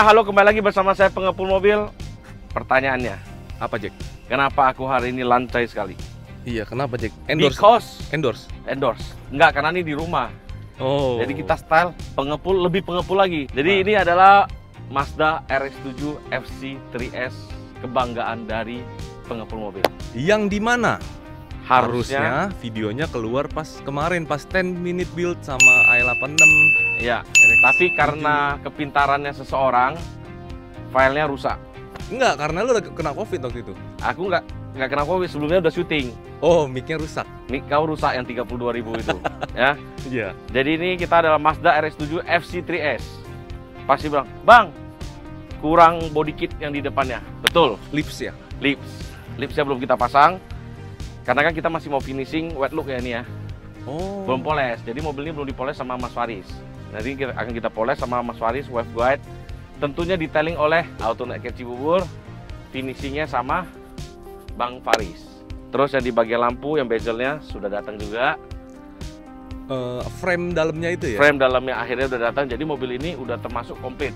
Ya, halo kembali lagi bersama saya pengepul mobil. Pertanyaannya, Apa Jack? kenapa aku hari ini lantai sekali? Iya, kenapa Jack? Endorse. Because Endorse. endorse. Enggak, karena ini di rumah. Oh. Jadi kita style pengepul lebih pengepul lagi. Jadi ini adalah Mazda RX-7 FC3S kebanggaan dari pengepul mobil. yang di mana? Harusnya, Harusnya videonya keluar pas kemarin pas 10 minute build sama i86 ya. RX. Tapi karena kepintarannya seseorang, filenya rusak. enggak karena lu udah kena covid waktu itu. Aku nggak nggak kena covid sebelumnya udah syuting. Oh, mic-nya rusak. Nih kau rusak yang 32.000 itu, ya. Iya. Jadi ini kita adalah Mazda RX-7 FC3S. Pasti bilang, "Bang, kurang body kit yang di depannya." Betul, Lips ya. lips. Lipsnya belum kita pasang. Karena kan kita masih mau finishing wet look ya ini ya. Oh. Belum poles. Jadi mobil ini belum dipoles sama Mas Faris. Nanti kita akan kita poles sama Mas Faris wave guide. Tentunya detailing oleh Autonet Cibubur. Finishingnya sama Bang Faris. Terus yang di bagian lampu, yang bezelnya sudah datang juga. Eh, frame dalamnya itu ya. Frame dalamnya akhirnya udah datang. Jadi mobil ini udah termasuk komplit.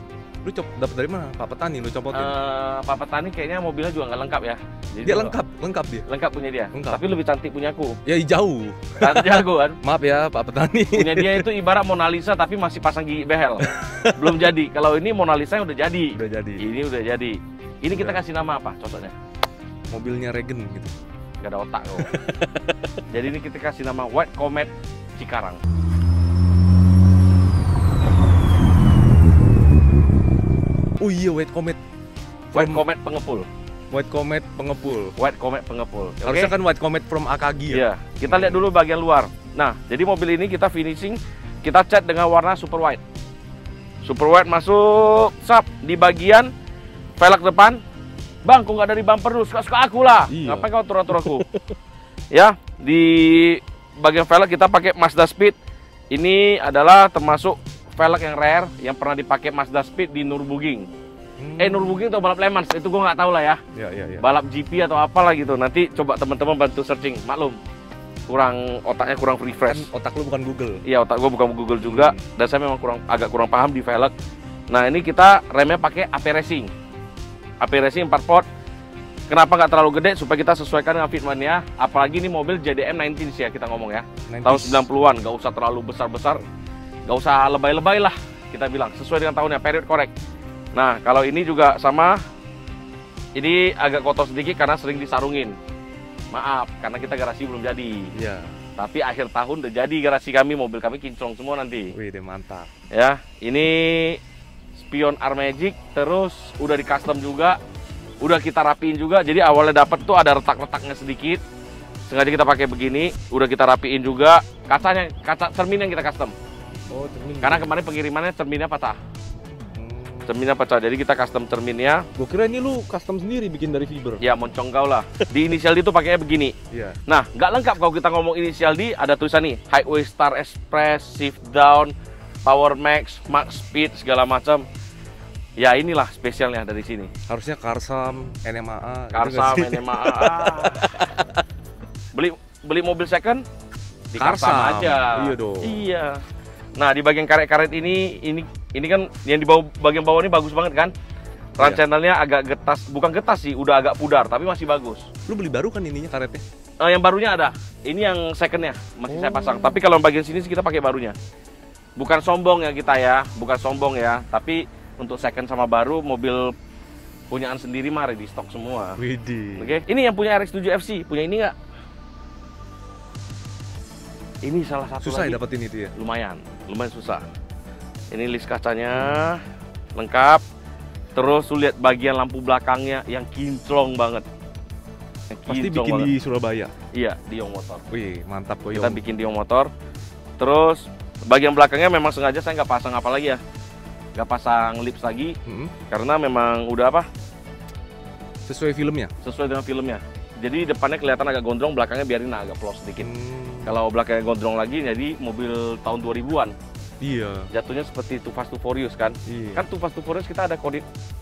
Lu cop dapat dari mana? Pak Petani lu copotin. Eh, Pak Petani kayaknya mobilnya juga nggak lengkap ya. Jadi dia lengkap, lengkap dia. Lengkap punya dia. Lengkap. Tapi lebih cantik punya aku. Ya jauh. Kan jago kan. Maaf ya Pak Petani. Punya dia itu ibarat Mona Lisa tapi masih pasang gigi behel. Belum jadi. Kalau ini Mona Lisa udah jadi. udah jadi. Ini udah jadi. Ini kita Udah. kasih nama apa cocoknya? Mobilnya Regen gitu. Gak ada otak kok. jadi ini kita kasih nama White Comet Cikarang. Oh iya, White Comet. White From- Comet pengepul. White Comet pengepul. White Comet pengepul. Oke? Harusnya kan White Comet from Akagi ya. Iya, kita lihat dulu bagian luar. Nah, jadi mobil ini kita finishing, kita cat dengan warna super white. Super white masuk, sap di bagian velg depan. Bang, kok nggak dari bumper dulu? Suka-suka aku lah. Iya. Ngapain kau atur-atur aku? ya, di bagian velg kita pakai Mazda Speed. Ini adalah termasuk velg yang rare yang pernah dipakai Mazda Speed di Nürburgring. Hmm. Eh, Nürburgring atau balap Le Mans? Itu gua nggak tahu lah ya Ya, ya, ya. balap GP atau apalah gitu. Nanti coba teman-teman bantu searching. Maklum, kurang otaknya kurang Kan refresh. otak lu bukan Google. Iya otak gue bukan Google juga Hmm. dan saya memang kurang agak kurang paham di velg. Nah ini kita remnya pakai AP Racing. AP Racing 4 port. Kenapa nggak terlalu gede supaya kita sesuaikan dengan fitmentnya. Apalagi ini mobil JDM 19 sih ya kita ngomong ya. Tahun 90-an, nggak usah terlalu besar-besar, nggak usah lebay-lebay lah kita bilang. Sesuai dengan tahunnya, period correct. Nah kalau ini juga sama. Ini agak kotor sedikit karena sering disarungin. Maaf, karena kita garasi belum jadi. Iya. Tapi akhir tahun udah jadi garasi kami, mobil kami kinclong semua nanti. Wih, deh mantap. Ya, ini spion Armagic, terus udah di custom juga, udah kita rapiin juga. Jadi awalnya dapat tuh ada retak-retaknya sedikit. Sengaja kita pakai begini, udah kita rapiin juga. Kacanya, kaca cermin yang kita custom. Oh, cermin. Karena kemarin pengirimannya cerminnya patah. Hmm. Cerminnya pecah, jadi kita custom cerminnya. Gua kira ini lu custom sendiri bikin dari fiber. Ya, moncong kau lah. Di inisial D itu pakainya begini. Iya. Nah, nggak lengkap kalau kita ngomong inisial D, ada tulisan nih, Highway Star Express, Shift Down, Power Max, Max Speed, segala macam. Ya inilah spesialnya dari sini. Harusnya Karsam, NMAA. gitu Karsam? NMA. beli beli mobil second di Karsam, Karsam. aja. Iya dong. Iya. Nah, di bagian karet-karet ini ini ini kan yang di bawah bagian bawah ini bagus banget kan? Run Iya. channelnya agak getas, bukan getas sih, udah agak pudar, tapi masih bagus. Lu beli baru kan ininya karetnya? Eh, yang barunya ada. Ini yang secondnya masih saya Oh. pasang. Tapi kalau bagian sini sih kita pakai barunya. Bukan sombong ya kita ya, bukan sombong ya. Tapi untuk second sama baru mobil punyaan sendiri mah ready stock semua. Widih. Oke, ini yang punya RX7 FC, punya ini nggak? Ini salah satu Susah lagi. ya dapetin itu ya? Lumayan, lumayan susah. Ini list kacanya lengkap. Terus lu lihat bagian lampu belakangnya yang kinclong banget. Yang Pasti kinclong bikin banget. di Surabaya. Iya, di Yong Motor Wih, mantap kok kita bikin Diong motor terus bagian belakangnya memang sengaja saya nggak pasang apa lagi ya nggak pasang lips lagi Hmm. karena memang udah apa Sesuai filmnya. sesuai dengan filmnya jadi depannya kelihatan agak gondrong belakangnya biarin agak plos sedikit Hmm. kalau belakangnya gondrong lagi jadi mobil tahun 2000-an Iya. jatuhnya seperti Too Fast Too Furious kan Iya. kan Too Fast Too Furious kita ada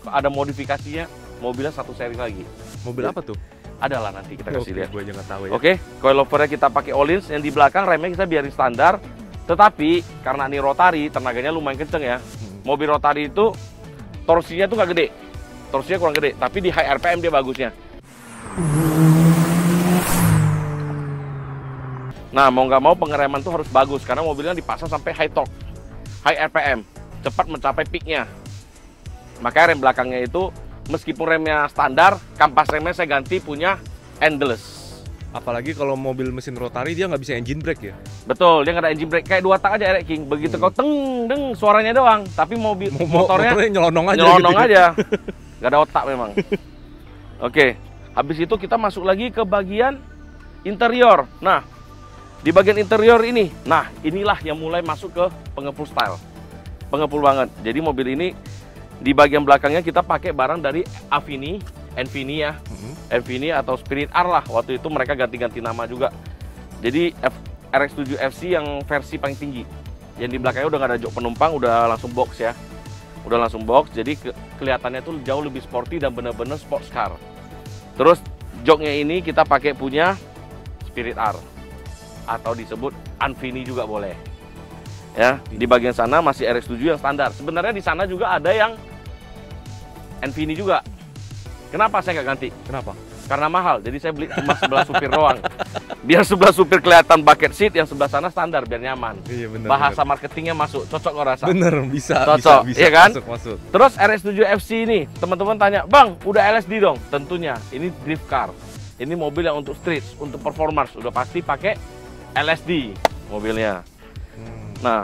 ada modifikasinya mobilnya satu seri lagi Mobil apa tuh? ada lah nanti kita kasih lihat gue aja nggak tahu ya. Oke, coilovernya kita pakai Olins, yang di belakang remnya kita biarin standar. Tetapi karena ini rotari, tenaganya lumayan kenceng ya. Hmm. Mobil rotari itu torsinya tuh nggak gede. Torsinya kurang gede, tapi di high RPM dia bagusnya. Nah, mau nggak mau pengereman tuh harus bagus karena mobilnya dipasang sampai high torque, high RPM, cepat mencapai peaknya. Makanya rem belakangnya itu meskipun remnya standar, kampas remnya saya ganti punya endless. Apalagi kalau mobil mesin rotari dia nggak bisa engine brake ya. Betul, dia nggak ada engine brake kayak dua tak aja Eric King. Begitu kau teng deng suaranya doang, tapi mobil Mo- motornya nyelonong aja nyelonong gitu ya. aja. Gak ada otak memang. Oke, habis itu kita masuk lagi ke bagian interior. Nah, di bagian interior ini, nah inilah yang mulai masuk ke pengepul style. Pengepul banget. Jadi mobil ini di bagian belakangnya kita pakai barang dari Avini, Envini ya. Mhm. Envini atau Spirit R lah. Waktu itu mereka ganti-ganti nama juga. Jadi F- RX7 FC yang versi paling tinggi. Yang di belakangnya udah nggak ada jok penumpang, udah langsung box ya. Udah langsung box, jadi ke- kelihatannya tuh jauh lebih sporty dan bener-bener sports car. Terus joknya ini kita pakai punya Spirit R atau disebut Anvini juga boleh. Ya, di bagian sana masih RX7 yang standar. Sebenarnya di sana juga ada yang Envini juga. Kenapa saya nggak ganti? Kenapa? Karena mahal, jadi saya beli cuma sebelah supir doang. Biar sebelah supir kelihatan bucket seat, yang sebelah sana standar biar nyaman. Iya benar. Bahasa marketingnya masuk, cocok nggak rasa? bener bisa Cocok, bisa bisa iya kan? masuk masuk. Terus RS7 FC ini, teman-teman tanya, Bang, udah LSD dong? Tentunya, ini drift car. Ini mobil yang untuk street, untuk performance, udah pasti pakai LSD mobilnya. Hmm. Nah,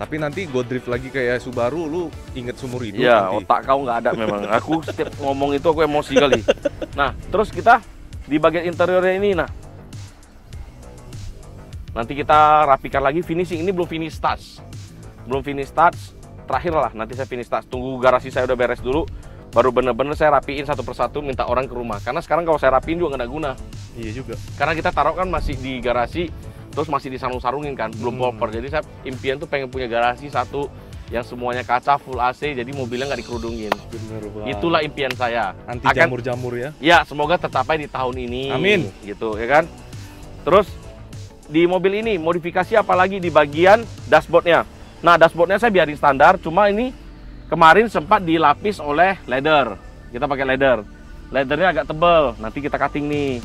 Tapi nanti go drift lagi kayak Subaru lu inget sumur hidup ya nanti. otak kau nggak ada memang. Aku setiap ngomong itu aku emosi kali. Nah, terus kita di bagian interiornya ini, nah, nanti kita rapikan lagi finishing. Ini belum finish touch, belum finish touch. Terakhir lah, nanti saya finish touch. Tunggu garasi saya udah beres dulu, baru bener-bener saya rapiin satu persatu minta orang ke rumah. Karena sekarang kalau saya rapiin juga nggak ada guna. Iya juga. Karena kita taruh kan masih di garasi, terus masih disarung-sarungin kan, belum Hmm. proper. Jadi saya impian tuh pengen punya garasi satu yang semuanya kaca full AC, jadi mobilnya nggak dikerudungin. Bener banget. Itulah impian saya. anti jamur-jamur ya. Ya, semoga tercapai di tahun ini. Amin. Gitu, ya kan? Terus di mobil ini modifikasi apalagi di bagian dashboardnya. Nah, dashboardnya saya biarin standar, cuma ini kemarin sempat dilapis oleh leather. Kita pakai leather. Leathernya agak tebal. Nanti kita cutting nih.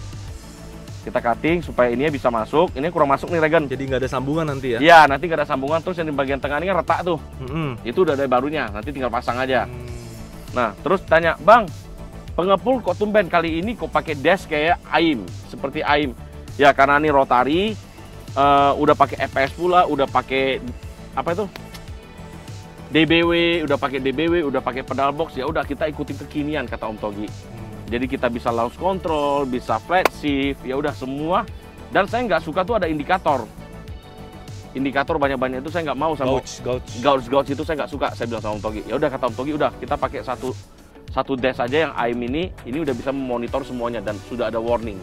Kita cutting supaya ini bisa masuk. Ini kurang masuk nih Regen. Jadi nggak ada sambungan nanti ya. Iya, nanti gak ada sambungan terus yang di bagian tengah ini kan retak tuh. Mm-mm. Itu udah ada barunya. Nanti tinggal pasang aja. Hmm. Nah, terus tanya, Bang, pengepul kok tumben kali ini kok pakai dash kayak AIM, seperti AIM? Ya karena ini rotari, eh, udah pakai EPS pula, udah pakai apa itu? DBW, udah pakai DBW, udah pakai pedal box, ya udah kita ikutin kekinian kata Om Togi. Jadi kita bisa launch control, bisa flat shift, ya udah semua. Dan saya nggak suka tuh ada indikator. Indikator banyak-banyak itu saya nggak mau sama gouge. gouge. gouge itu saya nggak suka saya bilang sama Om Togi. Ya udah kata Om Togi udah kita pakai satu satu dash aja yang AIM ini ini udah bisa memonitor semuanya dan sudah ada warning.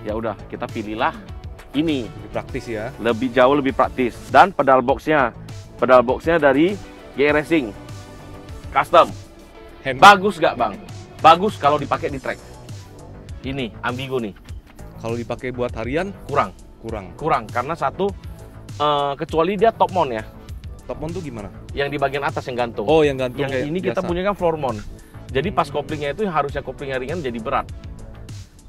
Ya udah kita pilihlah ini. Lebih praktis ya. lebih jauh lebih praktis. Dan pedal boxnya. Pedal boxnya dari GR Racing custom bagus gak bang bagus kalau dipakai di track ini ambigo nih kalau dipakai buat harian kurang kurang. kurang karena satu eh, kecuali dia top mount ya Top mount tuh gimana? yang di bagian atas yang gantung Oh, yang gantung yang kayak ini kita punya kan floor mount. Jadi pas koplingnya itu harusnya kopling ringan jadi berat.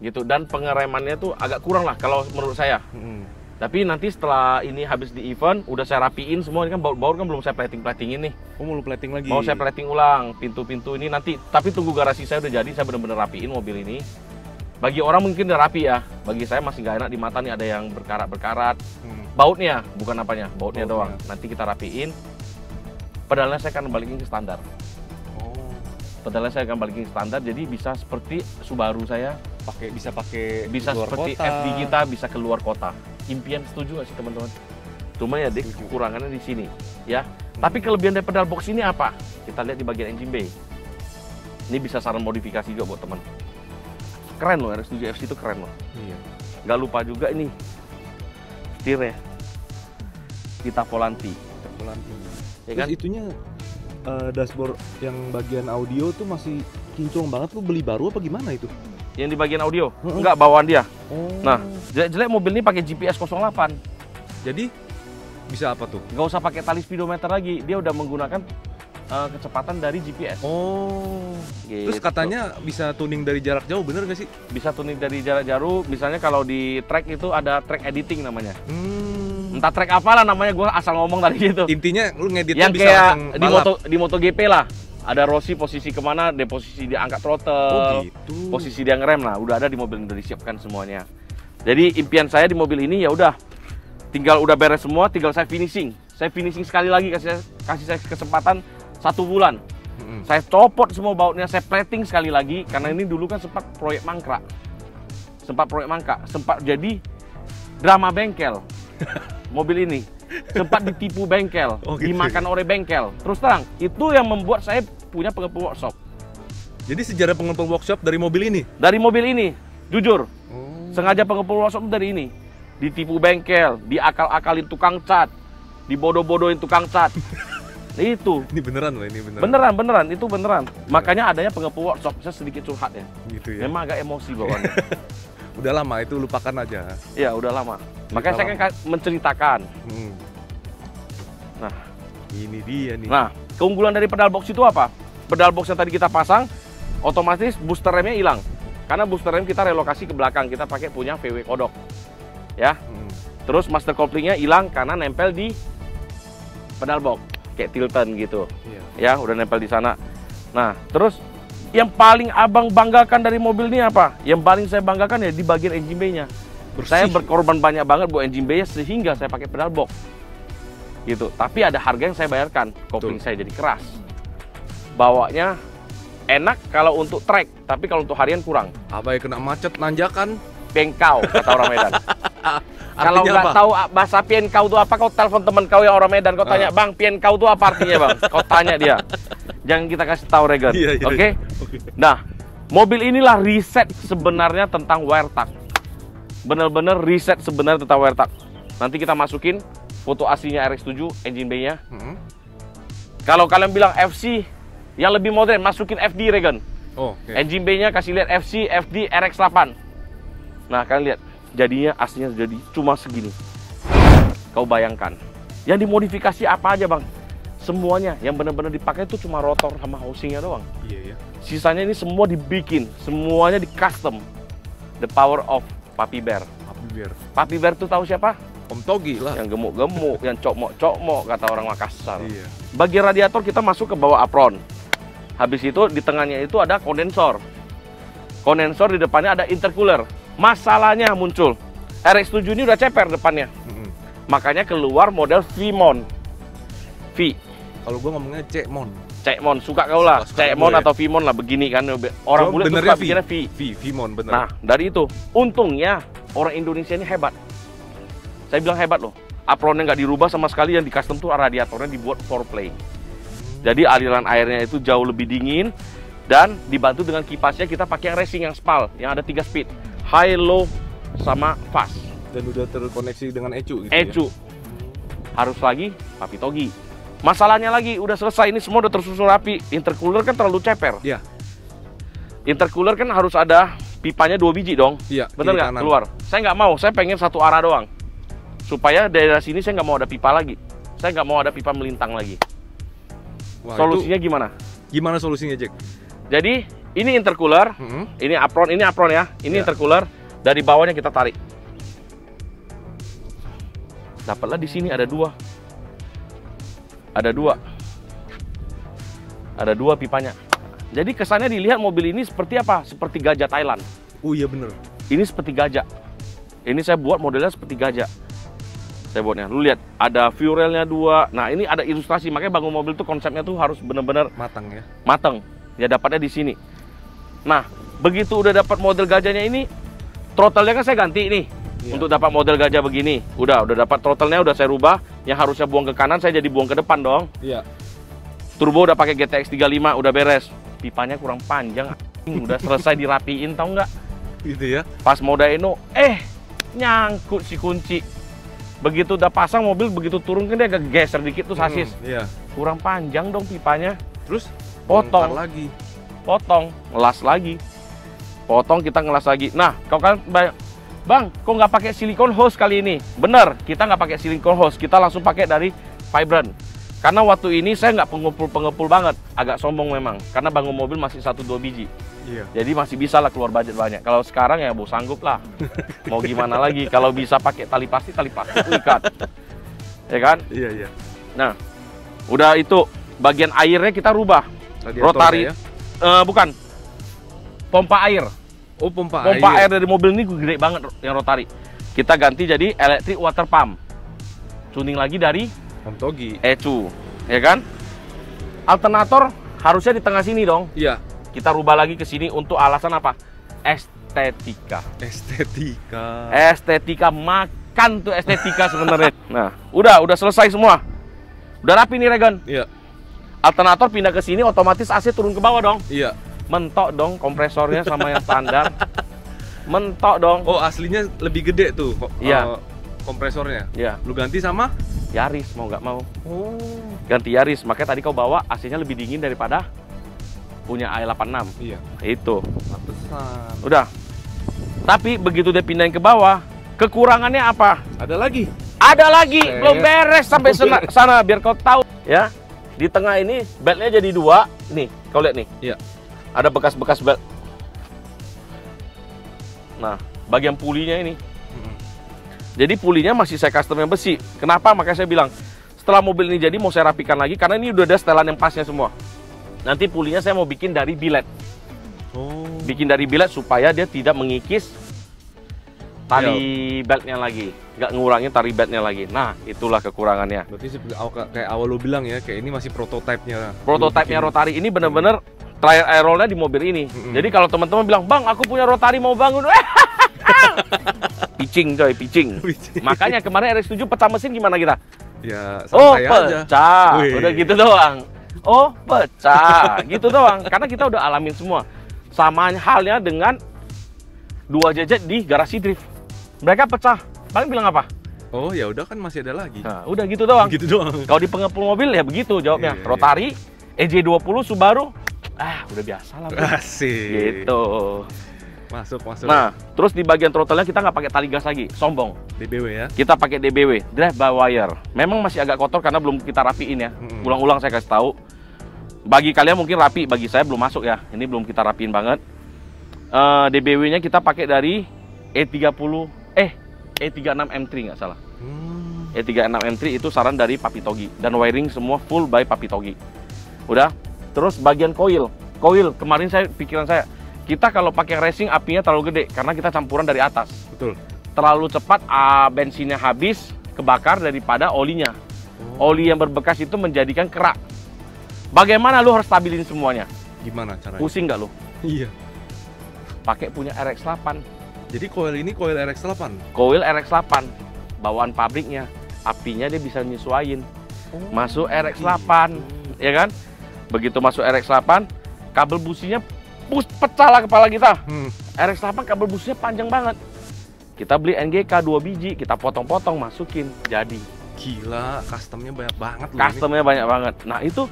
Gitu dan pengeremannya tuh agak kurang lah kalau menurut saya. Mm-mm. Tapi nanti setelah ini habis di event udah saya rapiin semua ini kan baut-baut kan belum saya plating-platingin nih. Oh, mau plating lagi. Mau saya plating ulang pintu-pintu ini nanti tapi tunggu garasi saya udah jadi saya bener-bener rapiin mobil ini. Bagi orang mungkin udah rapi ya. Bagi saya masih nggak enak di mata nih ada yang berkarat-berkarat. Hmm. Bautnya bukan apanya, bautnya Bautnya. doang. Nanti kita rapiin. Pedalnya saya akan balikin ke standar. Oh, pedalnya saya akan balikin standar jadi bisa seperti Subaru saya pakai bisa pakai bisa seperti kota. FD kita bisa keluar kota impian setuju nggak sih teman-teman? Cuma ya dik kekurangannya di sini ya. Tapi kelebihan dari pedal box ini apa? Kita lihat di bagian engine bay. Ini bisa saran modifikasi juga buat teman. Keren loh RX7 FC itu keren loh. Iya. nggak lupa juga ini setirnya kita volanti. Pelan. ya Terus kan? itunya eh, dashboard yang bagian audio tuh masih kinclong banget lu beli baru apa gimana itu? Yang di bagian audio Mm-mm. nggak bawaan dia Oh. nah jelek-jelek mobil ini pakai GPS 08 jadi bisa apa tuh? nggak usah pakai tali speedometer lagi dia udah menggunakan eh, kecepatan dari GPS. Oh. Gitu. Terus katanya bisa tuning dari jarak jauh, bener gak sih? bisa tuning dari jarak jauh. Misalnya kalau di track itu ada track editing namanya. Hmm. Entah track apalah namanya, gue asal ngomong tadi gitu. Intinya lu ngeditnya Yang bisa kayak di moto di MotoGP lah. Ada Rossi posisi ke mana, dia posisi dia angkat throttle, Oh gitu. posisi dia ngerem lah. Udah ada di mobil udah disiapkan semuanya. Jadi impian saya di mobil ini ya udah, tinggal udah beres semua, tinggal saya finishing. Saya finishing sekali lagi kasih kasih saya kesempatan satu bulan. Mm-mm. Saya copot semua bautnya, saya plating sekali lagi karena ini dulu kan sempat proyek mangkrak. Sempat proyek mangkrak, sempat jadi drama bengkel. Mobil ini sempat ditipu bengkel, Oh, gitu dimakan oleh bengkel. Terus terang, itu yang membuat saya punya pengepul workshop. Jadi sejarah pengepul workshop dari mobil ini. Dari mobil ini, jujur, Oh. sengaja pengepul workshop dari ini. Ditipu bengkel, diakal-akalin tukang cat, dibodoh-bodohin tukang cat. itu Ini beneran loh, ini beneran. beneran beneran itu beneran. Makanya adanya pengepul workshop. Saya sedikit curhat ya. Gitu ya. Memang agak emosi bawaannya. Udah lama itu lupakan aja. ya udah lama. Makanya saya kan ka- menceritakan. Hmm. Nah. ini dia nih. Nah, keunggulan dari pedal box itu apa? Pedal box yang tadi kita pasang, otomatis booster remnya hilang. Karena booster rem kita relokasi ke belakang, kita pakai punya VW kodok. Ya, Hmm. terus master couplingnya hilang karena nempel di pedal box, kayak Tilton gitu. Iya. Ya, udah nempel di sana. Nah, terus yang paling abang banggakan dari mobil ini apa? Yang paling saya banggakan ya di bagian engine bay-nya. Saya berkorban banyak banget buat engine bay sehingga saya pakai pedal box. Gitu. Tapi ada harga yang saya bayarkan. Kopling saya jadi keras. Bawanya enak kalau untuk trek, tapi kalau untuk harian kurang. Abai kena macet nanjakan. Pengkau kata orang Medan. kalau nggak apa? tahu ah, bahasa pienkau itu apa, kau telepon teman kau yang orang Medan, kau Ah. tanya, "Bang, pienkau itu apa artinya, Bang?" Kau tanya dia. Jangan kita kasih tahu Regan. Iya, iya, Oke? iya. Oke. Nah, mobil inilah riset sebenarnya tentang wear tag. Bener-bener riset sebenarnya tentang tag. Nanti kita masukin foto aslinya RX7 engine bay-nya. Hmm. Kalau kalian bilang FC yang lebih modern, masukin FD Regan. Oh, oke. Engine bay-nya kasih lihat FC, FD, RX8. Nah, kalian lihat, jadinya aslinya jadi cuma segini. Kau bayangkan. Yang dimodifikasi apa aja, Bang? Semuanya yang benar-benar dipakai itu cuma rotor sama housingnya doang. Iya ya. Sisanya ini semua dibikin, semuanya di custom. The power of Papi Bear. Tapi biar Papi Bear tuh tahu siapa? Om Togi lah. Yang gemuk-gemuk, yang cokmok-cokmok kata orang Makassar. Iya. Bagian radiator kita masuk ke bawah apron. Habis itu di tengahnya itu ada kondensor. Kondensor di depannya ada intercooler. Masalahnya muncul. RX7 ini udah ceper depannya. Mm-mm. Makanya keluar model V-Mon. V. Kalau gua ngomongnya. Cekmon, suka kau lah. Cekmon gue ya. atau V-Mon lah begini kan. Orang bule tuh suka bikinnya V. V, Vmon bener. Nah, dari itu, untungnya orang Indonesia ini hebat. Saya bilang hebat loh. Apronnya nggak dirubah sama sekali, yang di custom tuh radiatornya dibuat for play. Jadi aliran airnya itu jauh lebih dingin dan dibantu dengan kipasnya kita pakai yang racing yang spal yang ada tiga speed, high, low, sama fast. Dan udah terkoneksi dengan Ecu gitu ya. Ecu harus lagi papi togi. Masalahnya lagi udah selesai ini semua udah tersusun rapi. Intercooler kan terlalu ceper. Iya. Intercooler kan harus ada pipanya dua biji dong. Iya, Bener nggak keluar? Saya nggak mau, saya pengen satu arah doang. Supaya daerah sini saya nggak mau ada pipa lagi. Saya nggak mau ada pipa melintang lagi. Wah, Solusinya gimana? itu gimana solusinya, Jack? Jadi ini intercooler, Mm-mm. ini apron, ini apron ya. Ini Ya. intercooler. Dari bawahnya kita tarik. Dapatlah di sini ada dua. Ada dua. Ada dua pipanya. Jadi kesannya dilihat mobil ini seperti apa? Seperti gajah Thailand. Oh iya bener. Ini seperti gajah. Ini saya buat modelnya seperti gajah. Saya buatnya. Lu lihat, ada view railnya dua. Nah, ini ada ilustrasi. Makanya bangun mobil tuh konsepnya tuh harus benar-benar Matang ya. mateng. Ya dapatnya di sini. Nah, begitu udah dapat model gajahnya ini, throttle-nya kan saya ganti nih. Iya. Untuk dapat model gajah begini. Udah, udah dapat throttle-nya udah saya rubah. Yang harusnya buang ke kanan saya jadi buang ke depan dong. Iya. Turbo udah pakai GTX 35, udah beres. Pipanya kurang panjang. Udah selesai dirapiin tau nggak? Gitu ya. Pas mau Eno, eh nyangkut si kunci. Begitu udah pasang mobil, begitu turun kan dia agak geser dikit tuh sasis. Hmm, Iya. Kurang panjang dong pipanya. Terus Potong. lagi. Potong, ngelas lagi. Potong kita ngelas lagi. Nah, kau kan Bang, kok nggak pakai silikon hose kali ini? Bener, kita nggak pakai silikon hose. Kita langsung pakai dari Vibrant. Karena waktu ini saya nggak pengepul-pengepul banget, agak sombong memang. Karena bangun mobil masih satu dua biji. Iya. Jadi masih bisa lah keluar budget banyak. Kalau sekarang ya bu sanggup lah. Mau gimana lagi? Kalau bisa pakai tali pasti, tali pasti ikat. Ya kan? Iya iya. Nah, udah itu bagian airnya kita rubah. Rotary. ya. Eh, bukan. Pompa air. Oh pompa, Pompa air dari mobil ini gede banget yang rotari. Kita ganti jadi electric water pump. Tuning lagi dari Om Togi. ECU, ya kan? Alternator harusnya di tengah sini dong. Iya. Kita rubah lagi ke sini untuk alasan apa? Estetika. Estetika. Estetika makan tuh estetika sebenarnya. Nah, udah udah selesai semua. Udah rapi nih Regan. Iya. Alternator pindah ke sini otomatis AC turun ke bawah dong. Iya. Mentok dong kompresornya sama yang standar. Mentok dong. Oh aslinya lebih gede tuh. kok, Iya. eh, kompresornya. Ya, Lu ganti sama? Yaris mau nggak mau. Oh. Ganti Yaris. Makanya tadi kau bawa AC-nya lebih dingin daripada punya i86. Iya. Itu. Pantesan. Udah. Tapi begitu dia pindahin ke bawah, kekurangannya apa? Ada lagi. Ada lagi, Set. belum beres sampai sana, sana biar kau tahu ya. Di tengah ini beltnya jadi dua. Nih, kau lihat nih. Iya. Ada bekas-bekas belt. Nah, bagian pulinya ini. Jadi pulinya masih saya custom yang besi. Kenapa? Makanya saya bilang setelah mobil ini jadi mau saya rapikan lagi karena ini udah ada setelan yang pasnya semua. Nanti pulinya saya mau bikin dari bilet. Oh. Bikin dari bilet supaya dia tidak mengikis tali beltnya lagi, nggak ngurangin tali beltnya lagi. Nah, itulah kekurangannya. Berarti kayak awal lu bilang ya, kayak ini masih prototipenya. Prototipenya rotari ini bener-bener trial errornya di mobil ini. Mm-mm. Jadi kalau teman-teman bilang, bang, aku punya rotari mau bangun, pitching coy, pitching. Makanya kemarin RX7 pecah mesin gimana kita? ya Oh, aja. pecah. Wih. Udah gitu doang. Oh, pecah. gitu doang. Karena kita udah alamin semua. Sama halnya dengan dua jejet di garasi drift. Mereka pecah. Paling bilang apa? Oh ya udah kan masih ada lagi. Nah, udah gitu doang. Gitu doang. Kalau di pengepul mobil ya begitu jawabnya. Iya, iya. Rotari, EJ20 Subaru, ah udah biasa lah. Asik. gitu. Masuk masuk. Nah, terus di bagian throttle-nya kita nggak pakai tali gas lagi, sombong. DBW ya. Kita pakai DBW, drive by wire. Memang masih agak kotor karena belum kita rapiin ya. Ulang-ulang saya kasih tahu. Bagi kalian mungkin rapi, bagi saya belum masuk ya. Ini belum kita rapiin banget. Eh, DBW-nya kita pakai dari E30 eh E36 M3 nggak salah. Hmm. E36 M3 itu saran dari Papi Togi dan wiring semua full by Papi Togi. Udah. Terus bagian coil. Coil kemarin saya pikiran saya kita kalau pakai racing apinya terlalu gede karena kita campuran dari atas. Betul. Terlalu cepat ah, bensinnya habis kebakar daripada olinya. Oh, Oli yang berbekas itu menjadikan kerak. Bagaimana lu harus stabilin semuanya? gimana caranya? Pusing nggak lu? Iya. Pakai punya RX8. Jadi coil ini coil RX8. Coil RX8 bawaan pabriknya. Apinya dia bisa nyesuaiin. Oh, Masuk RX8, ya kan? Begitu masuk RX8, kabel businya pus pecah lah kepala kita. Hmm. RX8 kabel businya panjang banget. Kita beli NGK 2 biji, kita potong-potong, masukin, jadi. Gila, customnya banyak banget loh Customnya banyak banget. Nah itu,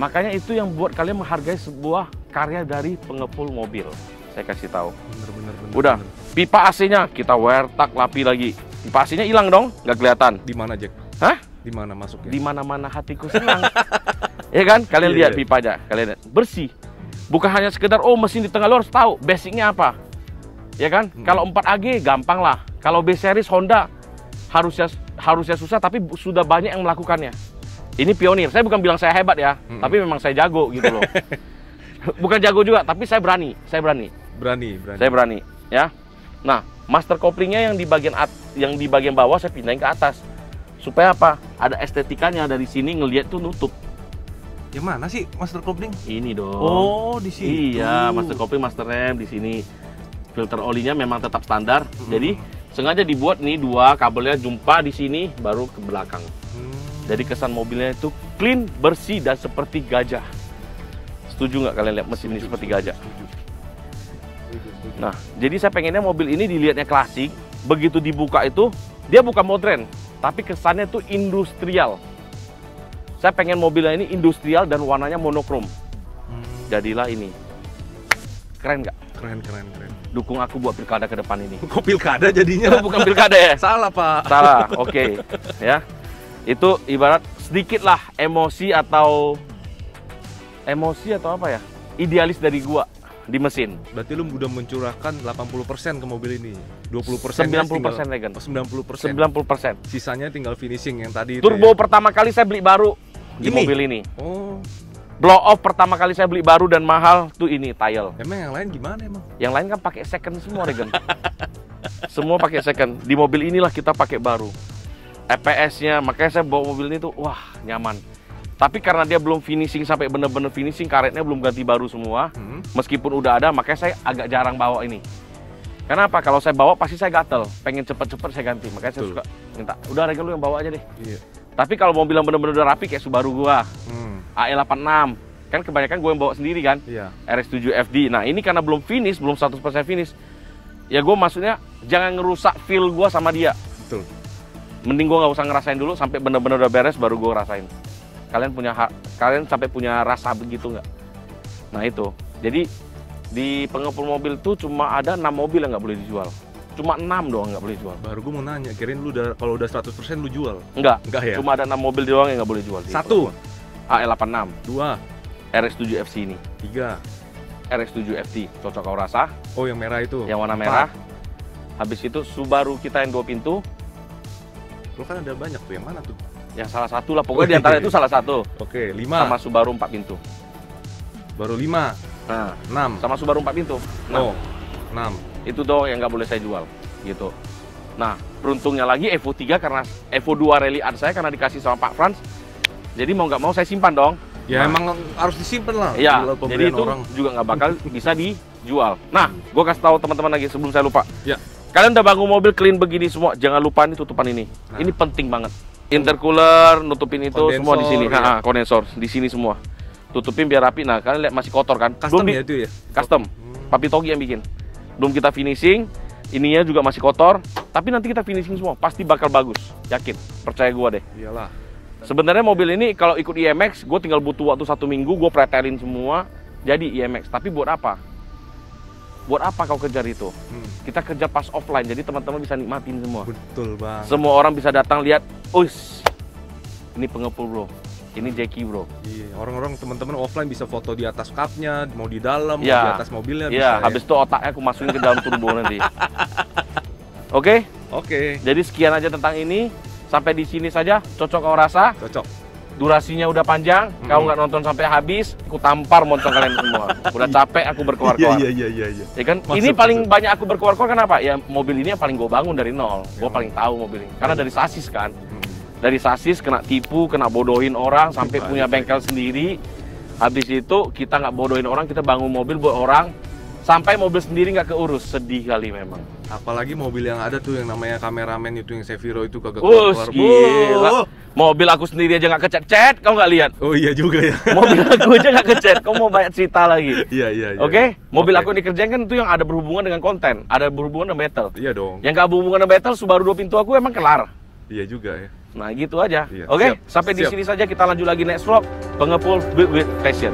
makanya itu yang buat kalian menghargai sebuah karya dari pengepul mobil. Saya kasih tahu. Bener bener bener. Udah. bener. Pipa AC-nya kita wear tak lapi lagi. Pipa AC-nya hilang dong, nggak kelihatan. Di mana Jack? Hah? Di mana masuknya? Di mana-mana hatiku senang. ya kan? Kalian Iya, lihat iya. pipanya, kalian lihat. Bersih. Bukan hanya sekedar oh mesin di tengah harus tahu basicnya apa. Ya kan? Hmm. Kalau 4AG gampang lah. Kalau B series Honda harusnya harusnya susah tapi sudah banyak yang melakukannya. Ini pionir. Saya bukan bilang saya hebat ya, Hmm. tapi memang saya jago gitu loh. bukan jago juga, tapi saya berani. Saya berani. Berani, berani. Saya berani, ya. Nah, master couplingnya yang di bagian at, yang di bagian bawah saya pindahin ke atas. Supaya apa? Ada estetikanya dari sini ngelihat tuh nutup. Yang mana sih master coupling? Ini dong. Oh, di situ. Iya, master coupling, master rem di sini. Filter olinya memang tetap standar. Jadi sengaja dibuat nih dua kabelnya jumpa di sini baru ke belakang. Hmm. Jadi kesan mobilnya itu clean, bersih dan seperti gajah. Setuju nggak kalian lihat mesin ini Setuju, seperti setuju, gajah? setuju. Setuju, setuju. Nah, jadi saya pengennya mobil ini dilihatnya klasik, begitu dibuka itu dia bukan modern, tapi kesannya tuh industrial. Saya pengen mobilnya ini industrial dan warnanya monokrom. Hmm. Jadilah ini. Keren nggak? Keren, keren, keren. Dukung aku buat pilkada ke depan ini. Kok pilkada jadinya? bukan pilkada ya? Salah, Pak. Salah, oke. Ya. Itu ibarat sedikit lah emosi atau emosi atau apa ya? Idealis dari gua di mesin. Berarti lu udah mencurahkan 80% ke mobil ini. 20% 90% Regen. Oh, 90%. 90%. Sisanya tinggal finishing yang tadi itu Turbo ya? pertama kali saya beli baru di Ini? mobil ini. Oh, Blow off pertama kali saya beli baru dan mahal tuh ini tile. emang yang lain gimana emang? Yang lain kan pakai second semua Regen. semua pakai second. Di mobil inilah kita pakai baru. EPS-nya, makanya saya bawa mobil ini tuh wah nyaman. Tapi karena dia belum finishing sampai bener-bener finishing, karetnya belum ganti baru semua. Hmm? Meskipun udah ada, makanya saya agak jarang bawa ini. Kenapa? Kalau saya bawa pasti saya gatel, pengen cepet-cepet saya ganti. Makanya saya Betul. suka minta, udah Regen lu yang bawa aja deh. Iya. Tapi kalau mobil yang bener-bener udah rapi kayak Subaru gua, Hmm. AE86, kan kebanyakan gue yang bawa sendiri kan. Iya. RS7 FD. Nah ini karena belum finish, belum 100% finish. Ya gue maksudnya jangan ngerusak feel gue sama dia. Betul. Mending gue nggak usah ngerasain dulu sampai bener-bener udah beres baru gue rasain. Kalian punya hak, kalian sampai punya rasa begitu nggak? Nah itu. Jadi di pengepul mobil tuh cuma ada 6 mobil yang nggak boleh dijual. Cuma 6 doang nggak boleh dijual. Baru gue mau nanya, kirain lu udah kalau udah 100% lu jual. Enggak. Enggak ya? Cuma ada 6 mobil doang yang nggak boleh jual. Satu, AE86, dua, RS7 FC ini, tiga. RS7 FT cocok kau rasa, Oh, yang merah itu. yang warna Empat. merah. Habis itu Subaru kita yang dua pintu, Lu kan ada banyak tuh, yang mana tuh? yang salah satu lah pokoknya di antara itu salah satu Oke, lima. sama Subaru empat pintu. Baru lima, Nah, enam. sama Subaru empat pintu. Nah, Oh, enam. Itu doang yang nggak boleh saya jual, gitu. Nah, beruntungnya lagi Evo 3 karena Evo 2 Rally Art saya karena dikasih sama Pak Frans. Jadi mau nggak mau saya simpan dong. Ya Nah. emang harus disimpan lah. Iya, jadi itu orang. juga nggak bakal bisa dijual. Nah, gue kasih tahu teman-teman lagi sebelum saya lupa. Ya. Kalian udah bangun mobil clean begini semua, jangan lupa nih tutupan ini. Nah. Ini penting banget. Intercooler, nutupin itu semua di sini. Kondensor, ya. Ha, kondensor di sini semua. Tutupin biar rapi. Nah, kalian lihat masih kotor kan? Custom Belum ya itu ya? custom. Hmm. Papi Togi yang bikin. Belum kita finishing, ininya juga masih kotor. Tapi nanti kita finishing semua, pasti bakal bagus. Yakin, percaya gua deh. Iyalah. Sebenarnya mobil ini kalau ikut IMX, gue tinggal butuh waktu satu minggu, gue pretelin semua, jadi IMX. Tapi buat apa? Buat apa kau kejar itu? Hmm. Kita kerja pas offline, jadi teman-teman bisa nikmatin semua. Betul bang. Semua orang bisa datang lihat, us, ini pengepul bro, ini Jackie bro. Iya, orang-orang teman-teman offline bisa foto di atas cupnya, mau di dalam, mau Iya. di atas mobilnya bisa. Iya, ya. habis itu otaknya aku masukin ke dalam turbo nanti. Oke, Oke, jadi sekian aja tentang ini. Sampai di sini saja, cocok kau rasa. cocok. Durasinya udah panjang, kau Mm. nggak nonton sampai habis, aku tampar moncong kalian semua. Udah capek aku berkeluar-keluar. iya iya iya. Ya kan, Masuk, ini paling masuk. banyak aku berkeluar-keluar kenapa? Ya mobil ini yang paling gue bangun dari nol. Gue Emang. paling tahu mobil ini. Karena dari sasis kan. Hmm. Dari sasis kena tipu, kena bodohin orang, sampai punya bengkel sendiri. Habis itu kita nggak bodohin orang, kita bangun mobil buat orang. Sampai mobil sendiri nggak keurus, sedih kali memang. Apalagi mobil yang ada tuh yang namanya kameramen itu yang Seviro itu kagak keluar. gila. Oh. Mobil aku sendiri aja nggak kecet-cet, kau nggak lihat? Oh iya juga ya. Mobil aku aja nggak kecet, kau mau banyak cerita lagi. Iya iya iya. Oke, mobil Oke. aku yang dikerjain kan itu yang ada berhubungan dengan konten, ada berhubungan dengan battle. Iya dong. Yang gak berhubungan dengan battle, Subaru dua pintu aku emang kelar. Iya juga ya. Nah gitu aja. Iya, Oke, siap, sampai di siap. sini saja kita lanjut lagi next vlog. Pengepul with, with passion.